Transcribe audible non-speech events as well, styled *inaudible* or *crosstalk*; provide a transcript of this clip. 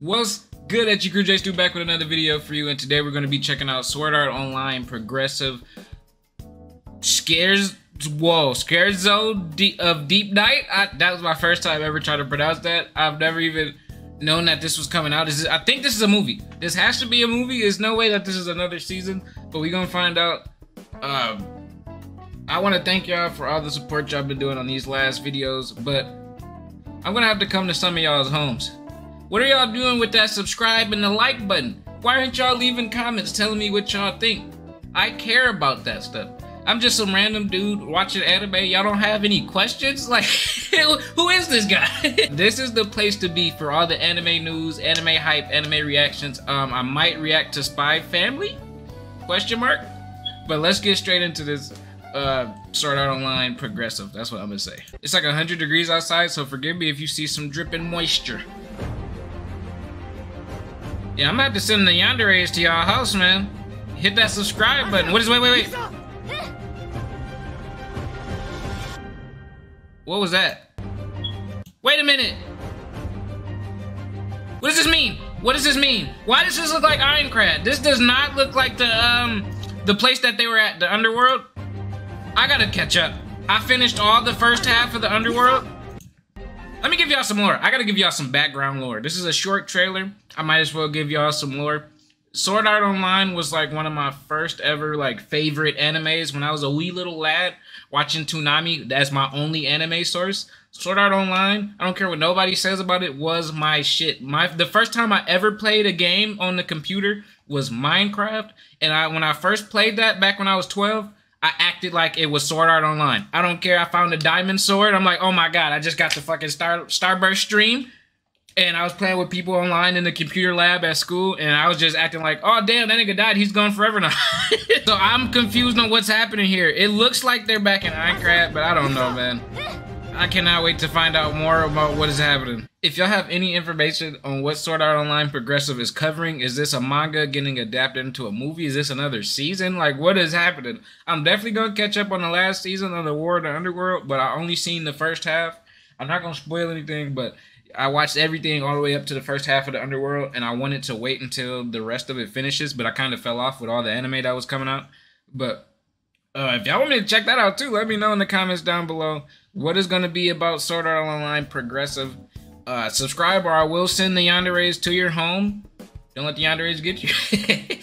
What's good at you crew? J Stew back with another video for you and today we're going to be checking out Sword Art Online Progressive Scares Whoa Scarezo of Deep Night? I, that was my first time ever trying to pronounce that. I've never even known that this was coming out. Is I think this is a movie. This has to be a movie. There's no way that this is another season but we're gonna find out. Um, I want to thank y'all for all the support y'all been doing on these last videos but I'm gonna have to come to some of y'all's homes what are y'all doing with that subscribe and the like button? Why aren't y'all leaving comments telling me what y'all think? I care about that stuff. I'm just some random dude watching anime. Y'all don't have any questions? *laughs* Like, who is this guy? *laughs* this is the place to be for all the anime news, anime hype, anime reactions. Um, I might react to Spy Family? Question mark? But let's get straight into this uh, Sword Art Online progressive. That's what I'm gonna say. It's like 100 degrees outside, so forgive me if you see some dripping moisture. Yeah, I'm about to send the yanderes to y'all house, man. Hit that subscribe button. What is, wait, wait, wait. What was that? Wait a minute. What does this mean? What does this mean? Why does this look like Aincrad? This does not look like the, um, the place that they were at, the Underworld. I gotta catch up. I finished all the first half of the Underworld. Let me give y'all some lore. I gotta give y'all some background lore. This is a short trailer. I might as well give y'all some lore. Sword Art Online was like one of my first ever like favorite animes when I was a wee little lad watching Toonami as my only anime source. Sword Art Online, I don't care what nobody says about it, was my shit. My the first time I ever played a game on the computer was Minecraft, and I when I first played that back when I was 12, I acted like it was Sword Art Online. I don't care. I found a diamond sword. I'm like, oh my god, I just got the fucking Star Starburst stream. And I was playing with people online in the computer lab at school, and I was just acting like, oh damn, that nigga died. He's gone forever now. *laughs* so I'm confused on what's happening here. It looks like they're back in Aincrad, but I don't know, man. I cannot wait to find out more about what is happening. If y'all have any information on what Sword Art Online Progressive is covering, is this a manga getting adapted into a movie? Is this another season? Like, what is happening? I'm definitely going to catch up on the last season of The War of the Underworld, but I only seen the first half. I'm not going to spoil anything, but I watched everything all the way up to the first half of the Underworld, and I wanted to wait until the rest of it finishes, but I kind of fell off with all the anime that was coming out. But uh, if y'all want me to check that out too, let me know in the comments down below what is going to be about Sword Art Online Progressive. Uh, subscribe or I will send the yanderes to your home. Don't let the yanderes get you. *laughs*